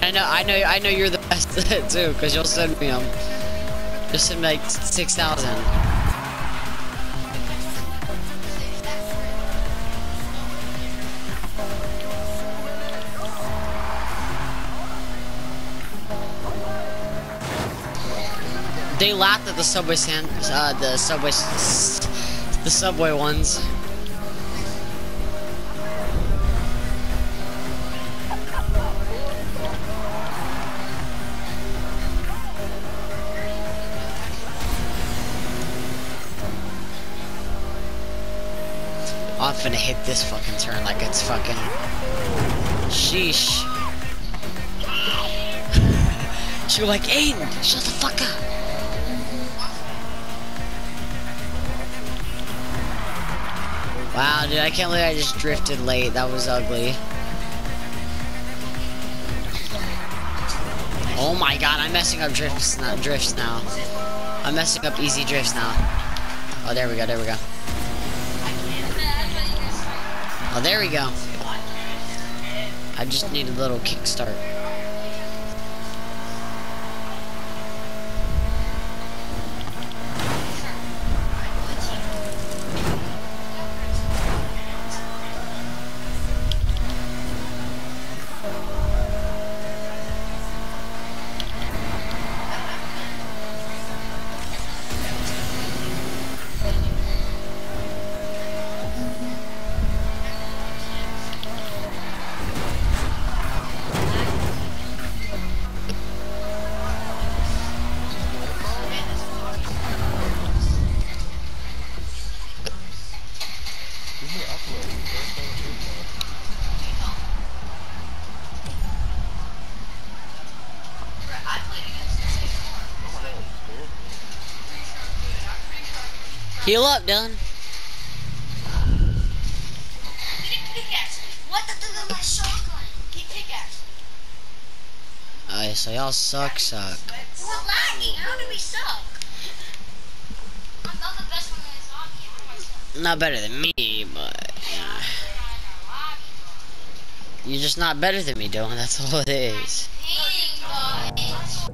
I know, I know, I know you're the best at it too, because you'll send me them. You'll send me like 6,000. They laughed at the subway stand, uh, the subway, the subway ones. Finna hit this fucking turn like it's fucking. Sheesh. she was like, Aiden, shut the fuck up. Wow, dude, I can't believe I just drifted late. That was ugly. Oh my god, I'm messing up drifts now. Drifts now. I'm messing up easy drifts now. Oh, there we go. There we go. Oh, there we go. I just need a little kickstart. Heal up, Dylan. Alright, so y'all suck, suck. We're lagging. How do we suck? I'm not the best one in this. Not better than me, but uh, you're just not better than me, Dylan. That's all it is. Dang, guys.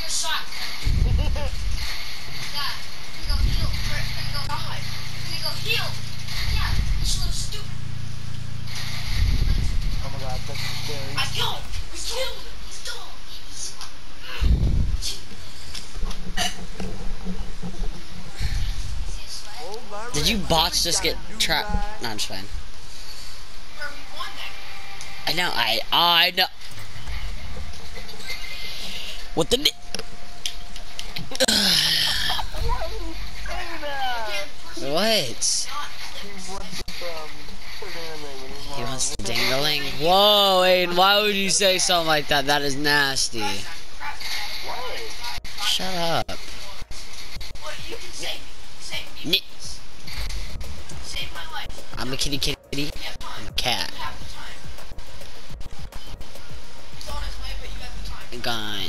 You're shot. Dad, we go heal. We're gonna go die. We're gonna go heal. Yeah, you so stupid. Oh my god, that's scary. I killed him. We killed him. He's done. Oh my Did you red. Bots just get trapped? No, I'm just fine. I know, I, I know. What the? What? He wants the dangling. Whoa, Aiden, why would you say something like that? That is nasty. Shut up. Kitty kitty. I'm a cat. Gone.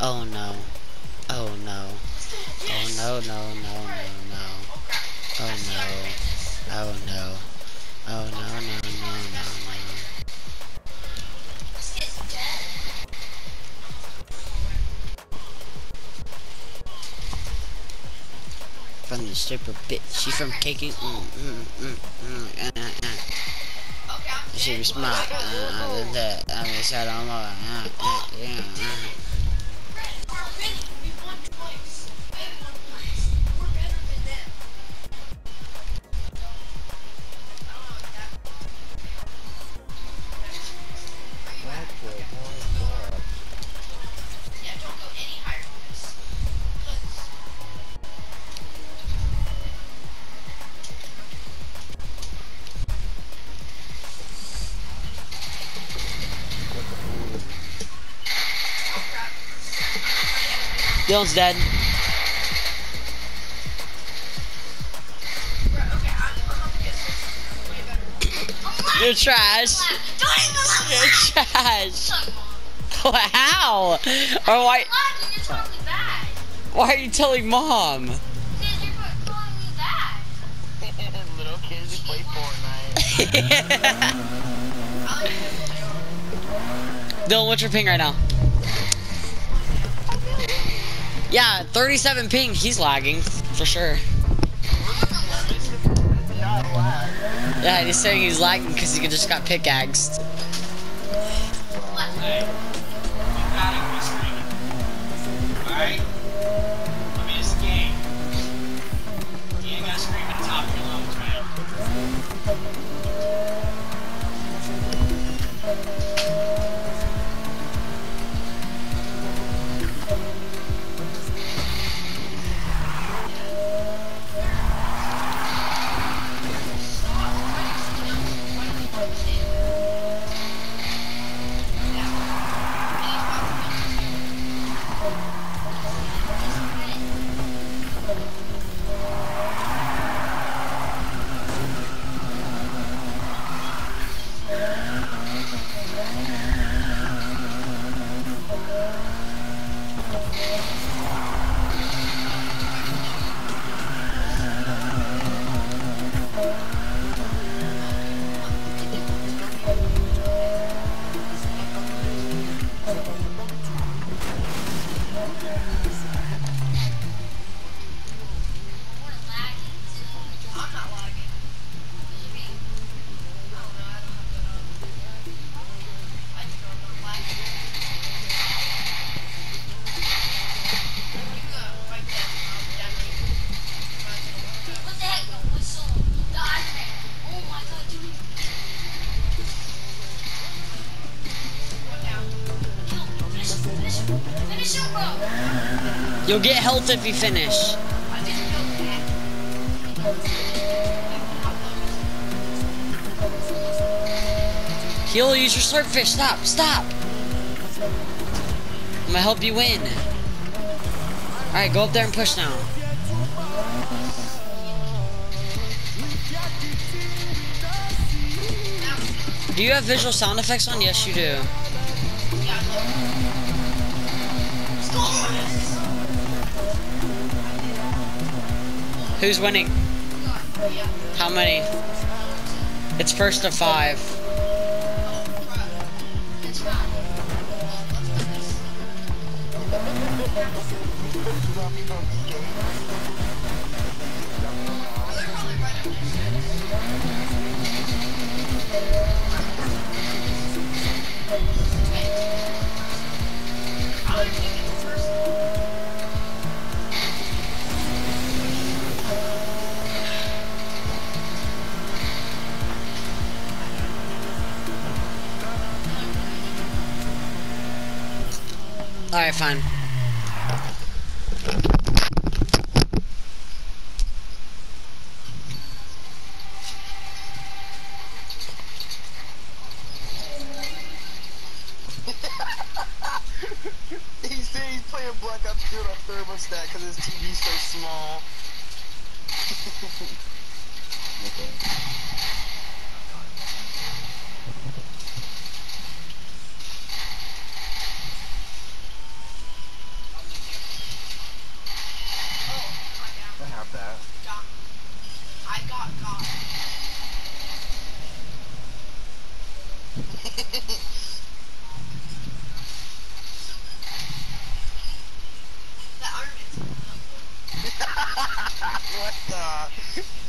Oh no. Oh no. Oh no no no no stripper bitch. She from. Mm, mm, mm, uh, uh, uh. Okay, I'm She smart. Uh, uh, uh, uh, uh. Uh. We're Way better. You're trash. You're trash. How? Or why? Lagging, it's really bad. Why are you telling mom? Because you're calling me bad. Little kids play Fortnite. Dylan, what's your ping right now? Yeah, 37 ping. He's lagging for sure. Yeah, he's saying he's lagging because he just got pickaxed. Alright? You'll get health if you finish. He'll use your swordfish. Stop, stop. I'm gonna help you win. Alright, go up there and push now. Do you have visual sound effects on? Yes, you do. Who's winning? How many? It's first to five. Ops 2 on a thermostat because his TV's so small. I have that. I got got. That Iron Man's what the?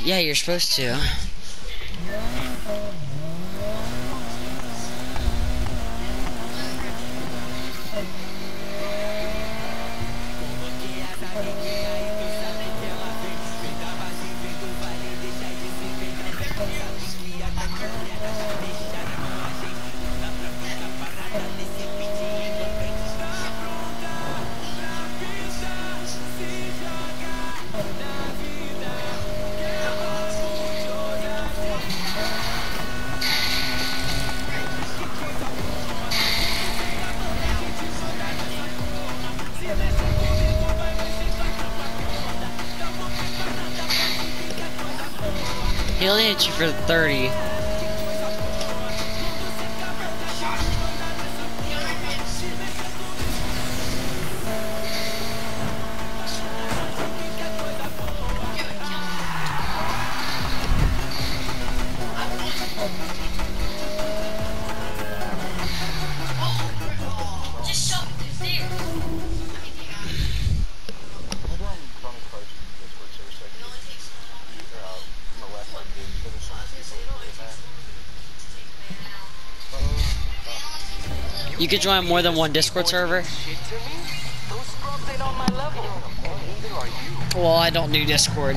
Yeah, you're supposed to. He only hit you for 30. You could join more than one Discord server. Well, I don't do Discord.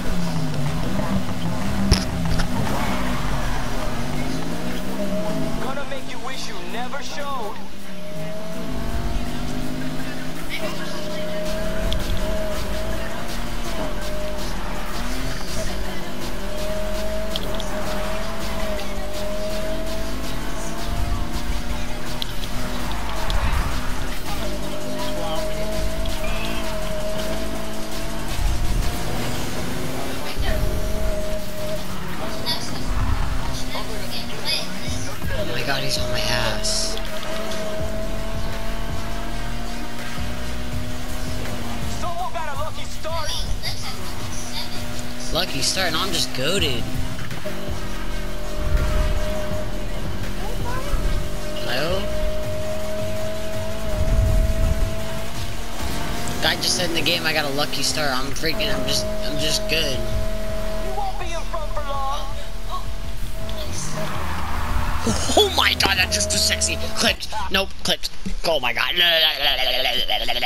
never showed. Lucky start, and I'm just goaded. Hello? Guy just said in the game I got a lucky start. I'm freaking. I'm just. I'm just good. You won't be in front for long. Oh my god, that's just too sexy. Clipped. Nope, clipped. Oh my god.